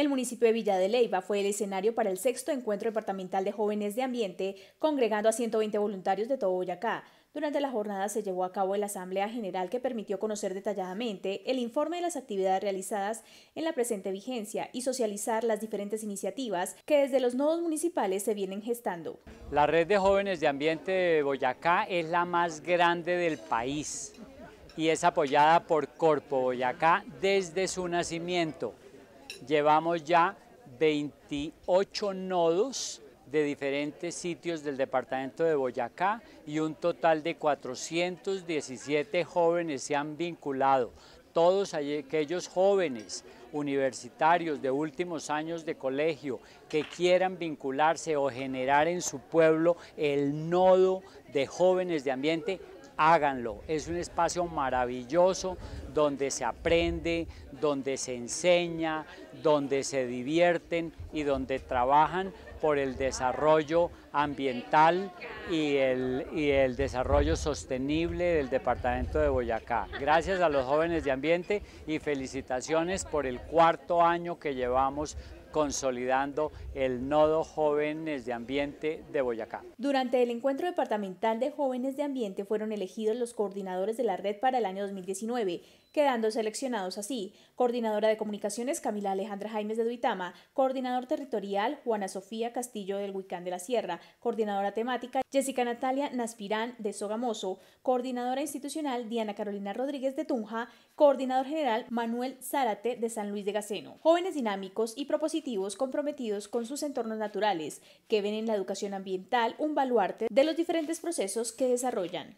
El municipio de Villa de Leyva fue el escenario para el sexto encuentro departamental de jóvenes de ambiente, congregando a 120 voluntarios de todo Boyacá. Durante la jornada se llevó a cabo la Asamblea General que permitió conocer detalladamente el informe de las actividades realizadas en la presente vigencia y socializar las diferentes iniciativas que desde los nodos municipales se vienen gestando. La red de jóvenes de ambiente de Boyacá es la más grande del país y es apoyada por Corpo Boyacá desde su nacimiento. Llevamos ya 28 nodos de diferentes sitios del departamento de Boyacá y un total de 417 jóvenes se han vinculado. Todos aquellos jóvenes universitarios de últimos años de colegio que quieran vincularse o generar en su pueblo el nodo de jóvenes de ambiente háganlo. Es un espacio maravilloso donde se aprende, donde se enseña, donde se divierten y donde trabajan por el desarrollo ambiental y el, y el desarrollo sostenible del departamento de Boyacá. Gracias a los jóvenes de ambiente y felicitaciones por el cuarto año que llevamos consolidando el nodo Jóvenes de Ambiente de Boyacá. Durante el encuentro departamental de Jóvenes de Ambiente fueron elegidos los coordinadores de la red para el año 2019, quedando seleccionados así, coordinadora de comunicaciones Camila Alejandra Jaimes de Duitama, coordinador territorial Juana Sofía Castillo del Huicán de la Sierra, coordinadora temática Jessica Natalia Naspirán de Sogamoso, coordinadora institucional Diana Carolina Rodríguez de Tunja, coordinador general Manuel Zárate de San Luis de Gaceno. Jóvenes dinámicos y propositivos comprometidos con sus entornos naturales, que ven en la educación ambiental un baluarte de los diferentes procesos que desarrollan.